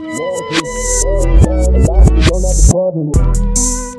Loyalty, don't have to pardon it.